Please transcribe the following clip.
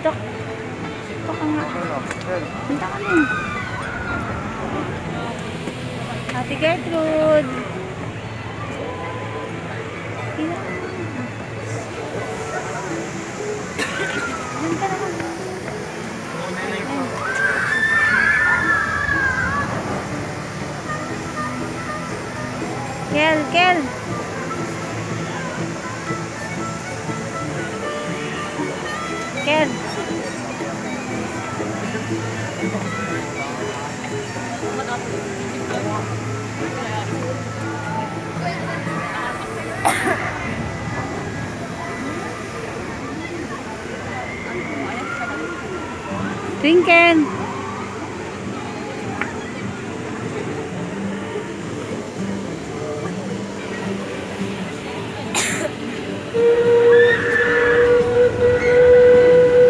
Dito. Dito ka nga. Punta ka na. Ate Gertrude. Dito. Diyan ka naman. Kel, Kel. Kel. Twinkle.